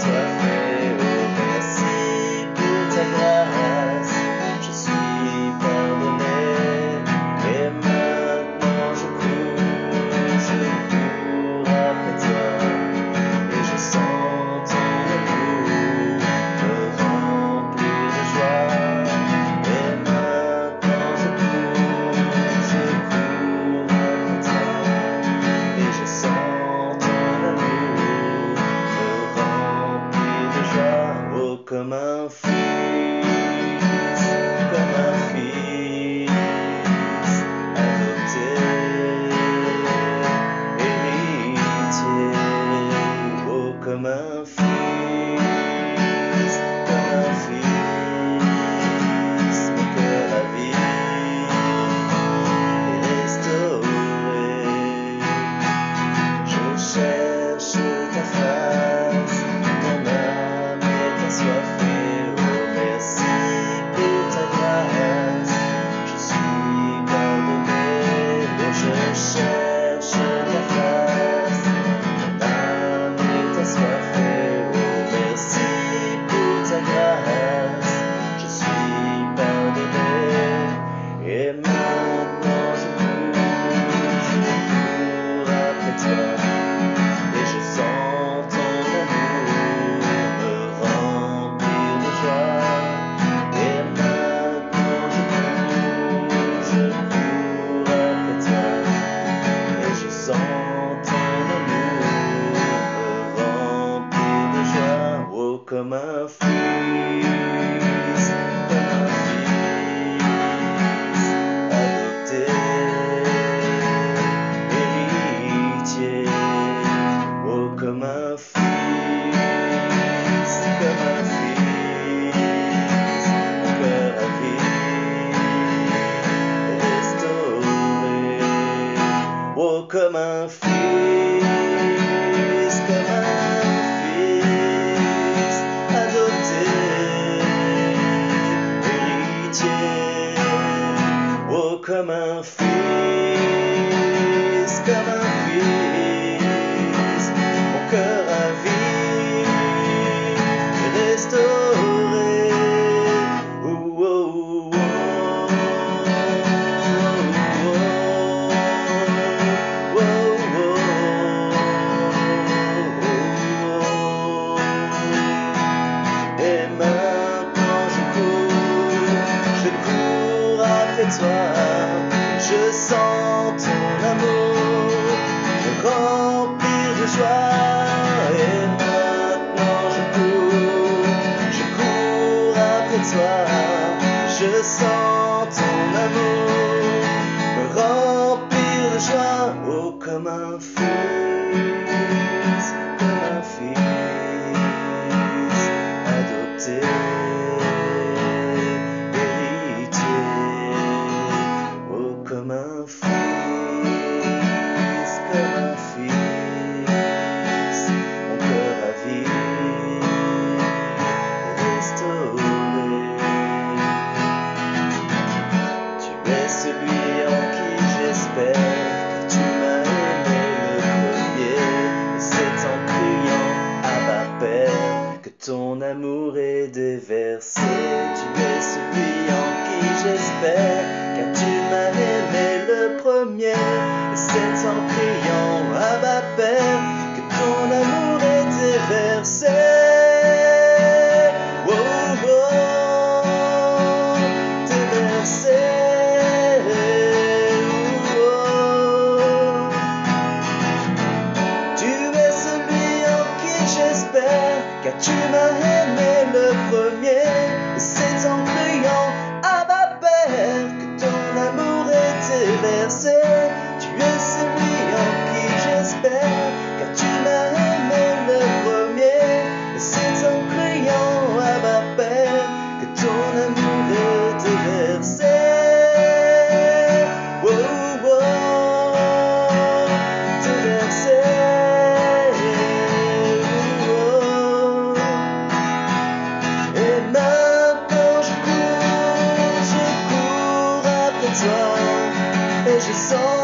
sweat. come un fils, comme un fils adopted, héritier, oh comme un fils. amour, le grand pire de soi. car tu m'as aimé le premier. beijo sou